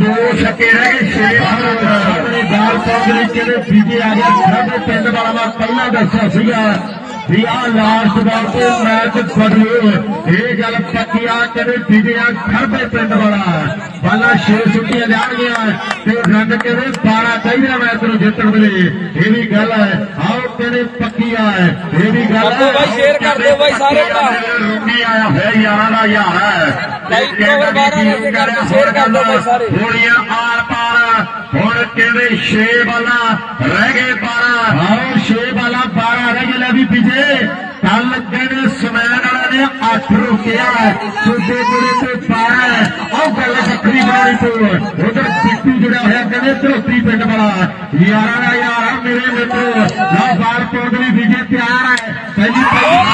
ਦੋ ਛੱਕੇ ਰਹਿ ਗਏ ਛੇ ਆਪਣੇ ਦਾਲ ਪੰਜ ਲਈ ਕਿਹਦੇ ਬੀਜੇ ਆ ਗਿਆ ਸਾਡੇ ਪਿੰਡ ਵਾਲਾ ਮੈਂ ਪਹਿਲਾਂ ਦੱਸਿਆ ਸੀਗਾ ਵੀ ਆ ਲਾਸਟ ਦਾ ਤੇ ਮੈਚ ਬਦਲੋ ਇਹ ਗੱਲ ਪੱਕੀ ਆ ਕਦੇ ਬੀਜਿਆ ਖਰਬੇ ਪਿੰਡ ਵਾਲਾ ਬਾਲਾ ਛੇ ਛੁੱਟੀਆਂ ਲਿਆਣ ਗਿਆ ਤੇ ਰੰਗ ਕਿਹਦੇ 12 ਚਾਹੀਦਾ ਮੈਚ ਨੂੰ ਜਿੱਤਣ ਵੇਲੇ ਇਹ ਵੀ ਗੱਲ ਹੈ। ਆਓ ਕਿਹਦੇ ਪੱਕੀ ਆ ਇਹ ਵੀ ਗੱਲ ਕਰ ਦਿਓ ਬਾਈ, share ਕਰ ਦਿਓ ਬਾਈ ਸਾਰੇ ਭਰਾ। ਰੂਮੀ ਆਇਆ ਹੋਇਆ ਯਾਰਾਂ ਦਾ ਯਾਰ ਹੈ ਬਾਈ, cover ਬਾਰਾਂ ਲੈ ਕੇ ਕਰ ਦਿਓ, share ਕਰ ਦਿਓ ਬਾਈ ਸਾਰੇ। ਗੋਲੀਆਂ ਆਰ ਪਾਰ ਹੁਣ ਕਹਿੰਦੇ 6 ਬਾਲਾਂ ਰਹਿ ਗਏ 12 ਆਓ 6 ਬਾਲਾਂ 12 ਰਹਿ ਗਏ ਲੈ ਵੀ ਪਿੱਛੇ ਕੱਲ ਕਹਿੰਦੇ ਸਮੈਨ ਵਾਲਾ ਨੇ 8 ਰੁਕਿਆ ਸੁੱਤੇ ਗੁਰੇ ਤੇ 12 ਉਹ ਗੱਲ ਵੱਖਰੀ ਬਣਾਈ ਤੋਂ ਉਧਰ ਪਿੱਟੂ ਜੁੜਿਆ ਹੋਇਆ ਕਹਿੰਦੇ ਧਰੋਤੀ ਪਿੰਡ ਵਾਲਾ ਯਾਰਾਂ ਦਾ प्यार है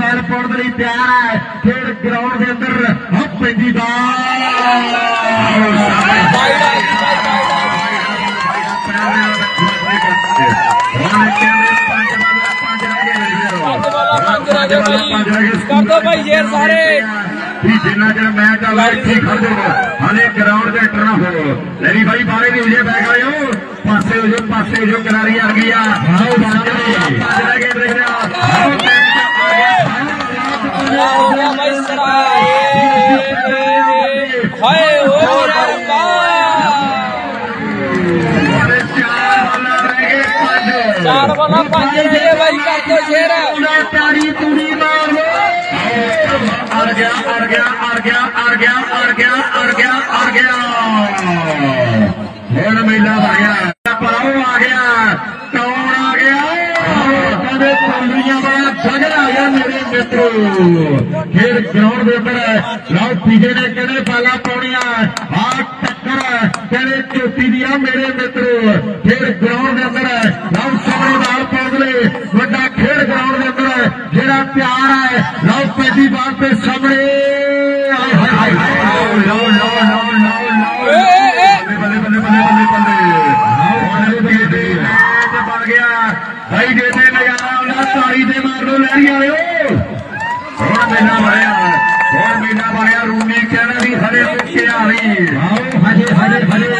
बैल तैयार है फिर ग्राउंड के अंदर हम पेंदी चार वाला पाँच भाई अड़ गया अड़ गया अड़ गया अड़ गया अड़ गया अड़ गया अड़ गया। फिर मेला आ गया पराओ आ गया कौन आ गया। कहते तंदरिया बड़ा झगड़ा आ गया मेरे मित्रों। फिर ग्राउंड के उपर लाओ पीजे ने कहने पाला पानिया हाथ टक्कर कहने चोटी दिया मेरे मित्रों। फिर ग्राउंड के अंदर लाओ सामने लाल पागले वा मेरा प्यार है। द्रौपदी बात पे सबड़े भाई देते रूमी कहना भी हरे हरे हरे हरे।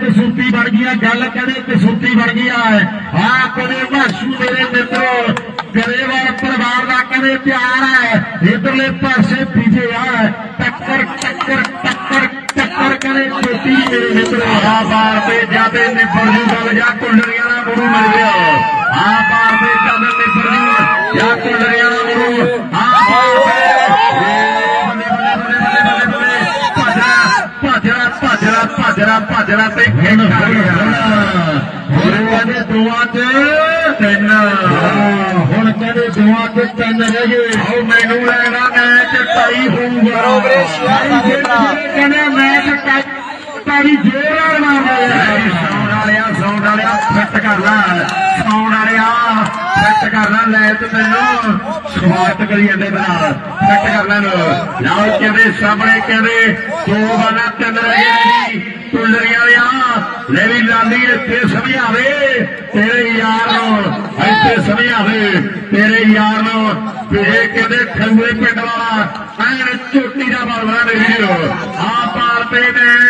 ਤੇਰੇ ਬੱਬੇ ਬੱਬੇ ਵਾਲੇ ਮਿੱਠੀਏ ਵੀ ਮੈਂ ਮੂਸੇ ਪਿੰਡ ਆਉਣ ਲਾ ਪੈਣੀ ਤਿੰਨ ਬਾਲਾਂ ਰਹਿ ਗਏ ਚਾਰ ਤਿੰਨ ਬਾਲਾਂ ਰਹਿ ਗਏ ਤਿੰਨ ਬਾਲਾਂ ਚਾਰ ਰਹਿ ਗਏ ਬਈ, ਤਿੰਨ ਬਾਲਾਂ ਚਾਰ, ਤਾਈ ਨਾ ਹੋ ਜਾਏ ਕਿਤੇ। ਤਿੰਨ ਬਾਲਾਂ ਰਹਿ ਗਏ ਚਾਰ ਤੇ ਮੂਸੇ ਖੜਿਆ ਗੱਲ ਆਹ ਕਦੇ ਕਸੂਤੀ ਬਣ ਗਈਆ ਗੱਲ ਕਦੇ ਕਸੂਤੀ ਬਣ ਗਿਆ ਆ ਕਦੇ ਭਾਸ਼ੂ ਮੇਰੇ ਮਿੱਤਰੋ ਗਰੇਵਾਲ ਪਰਿਵਾਰ ਦਾ ਕਦੇ ਪਿਆਰ ਹੈ ਇਧਰਲੇ ਪਾਸੇ ਪੀਜੇ ਆ ਟੱਕਰ ਟੱਕਰ ਟੱਕਰ ਟੱਕਰ ਕਰੇ ਛੋਟੀ ਮੇਰੇ ਮਿੱਤਰੋ ਆ ਬਾਰ ਤੇ ਜਾਦੇ ਨਿਬੜ ਜੂ ਗੱਲ ਜਾ ਕੁੰਡਲੀਆਂ ਦਾ ਗੁਰੂ ਮਿਲ ਗਿਆ ਆ ਬਾਰ ਤੇ ਜਾਦੇ ਨਿਬੜ ਜੂ ਜਾ ਕੁੰਡਲੀਆਂ ਭਜਰਾ ਭਜਰਾ ਭਜਰਾ ਤੇ ਕਰ ਹੁਣ। ਕਹਿੰਦੇ ਦੋਆਂ ਚ ਤਿੰਨ। ਹੁਣ ਕਹਿੰਦੇ ਦੋਆਂ ਚ ਤਿੰਨ ਰਹਿ ਗਏ। ਆਓ ਮੈਨੂੰ ਲੱਗਦਾ ਮੈਚ ਟਾਈ ਹੋਊਗਾ। ਬਰੋਬਰੇ ਖੇਡਣਾ। ਕਹਿੰਦੇ ਮੈਚ ਟਾਈ ਤਾਰੀ ਜੋਰ ਨਾਲ। ਮਾਰਦਾ ਸੌਣ ਵਾਲਿਆ ਸੌਣ ਵਾਲਿਆ ਫਿੱਟ ਕਰ ਲੈ ਸੌਣ ਵਾਲਿਆ ਸੈੱਟ ਕਰਨਾ ਲੈ ਤੇ ਮੈਨੂੰ ਸਵਾਗਤ ਕਰੀ ਜਾਂਦੇ ਬਣਾ ਸੈੱਟ ਕਰਨਾ ਨੂੰ ਲਓ ਕਹਿੰਦੇ ਸਾਹਮਣੇ ਕਹਿੰਦੇ ਦੋ ਬਾਲਾਂ ਤਿੰਨ ਰਹਿ ਗਏ ਜੀ ਟੁੱਲਰੀਆਂ ਦੇ ਆ ਲੈ ਵੀ ਲਾਲੀ ਇੱਥੇ ਸਮਝਾਵੇ ਤੇਰੇ ਯਾਰ ਨੂੰ ਇੱਥੇ ਸਮਝਾਵੇ ਤੇਰੇ ਯਾਰ ਨੂੰ ਵੀ ਇਹ ਕਹਿੰਦੇ ਖੰਗੇ ਪਿੰਡ ਵਾਲਾ ਐਨ ਝੋਟੀ ਦਾ ਬਲਵਾ ਦੇ ਵੀਰੋ ਆ ਪਾਲ ਪੇ ਮੈਚ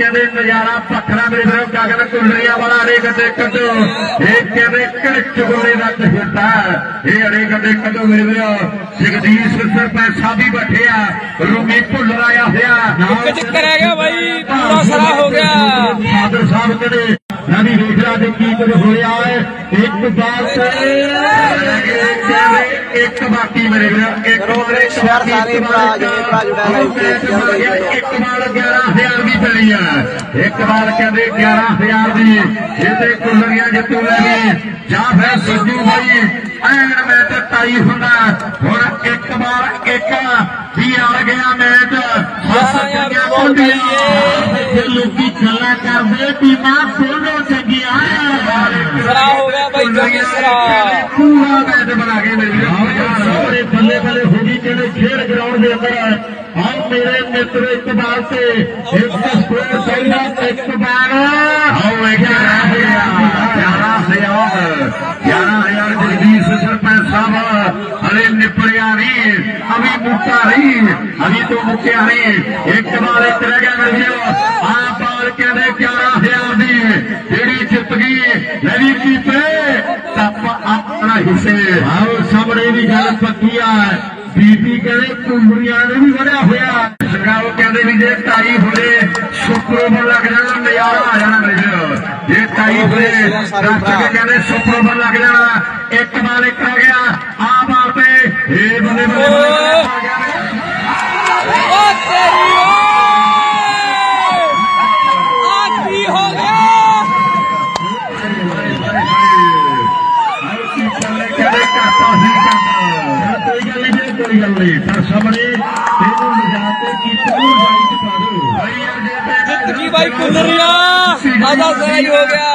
ਕਹਿੰਦੇ ਨਜ਼ਾਰਾ ਪੱਖਰਾ ਮੇਰੇ ਵੀਰੋ ਗਗਨ ਕੁੰਡਲੀਆਂ ਵਾਲਾ ਅੜੇ ਗੱਡੇ ਕੱਢੋ ਇਹ ਕਹਿੰਦੇ ਕਿੜਕ ਗੋਲੇ ਦਾ ਹਿੱਟਾ ਇਹ ਅੜੇ ਗੱਡੇ ਕੱਢੋ ਮੇਰੇ ਵੀਰੋ ਜਗਦੀਸ਼ ਸਰਪੰਚ ਸਾਹਿਬ ਵੀ ਬੈਠੇ ਆ ਰੂਮੀ ਭੁੱਲਰ ਆਇਆ ਹੋਇਆ ਇੱਕ ਚੱਕਰ ਰਹਿ ਗਿਆ ਬਾਈ ਪੂਰਾ ਸਰਾ ਹੋ ਗਿਆ ਫਾਦਰ ਸਾਹਿਬ ਕਹਿੰਦੇ ਨਵੀਂ ਵੇਖਲਾ ਦੇ ਕੀ ਕੁਝ ਹੋਇਆ ਹੈ ਇੱਕ ਬਾਤ ਇੱਕ ਬਾਕੀ ਮੇਰੇ ਵੀਰੋ ਇੱਕ ਕਰੋ ਵੀਰੇ ਸ਼ੇਅਰ ਸਾਰੇ ਭਰਾ ਜਿੰਨੇ ਭਰਾ ਜੁੜਿਆ ਲਾਈਵ ਤੇ ਸ਼ੇਅਰ ਕਰੀ ਜਾਓ ਇੱਕ ਵਾਰ 11000 एक बार कहते ग्यारह हज़ार की ये कुलरिया जितू लगे या फिर सज्जू भाई एंड मैच टाई होंगे हूँ एक बार एक भी आ गया मैच सोलो चंगिया पूरा मैच बना के बल्ले बल्ले होगी कि खेल ग्राउंड के अंदर है मेरे मित्र इकबाल से हाँ, ग्यारह हज़ार ग्यारह हज़ार सरपंच निपड़िया अभी नहीं अभी तो मुक्या नहीं एक बार एक रह गया करियो आप बार कहने ग्यारह हज़ार दी जेड़ी जित गई की सब अपना हिस्से आओ सब भी गल पक्की है। बीबी कहने कुंबड़िया ने भी बढ़िया होया ਲੋਕ ਕਹਿੰਦੇ ਵੀ ਜੇ ਤਾਈ ਹੁੰਦੇ ਸੁਪਰੋਬਰ ਲੱਗ ਜਾਣਾ ਨਜ਼ਾਰਾ ਆ ਜਾਣਾ ਮੇਰੇ ਜੇ ਤਾਈ ਹੁੰਦੇ ਰਾਸ਼ਟਰ ਕਹਿੰਦੇ ਸੁਪਰੋਬਰ ਲੱਗ ਜਾਣਾ भाई कुलरिया आज़ाद हो गया।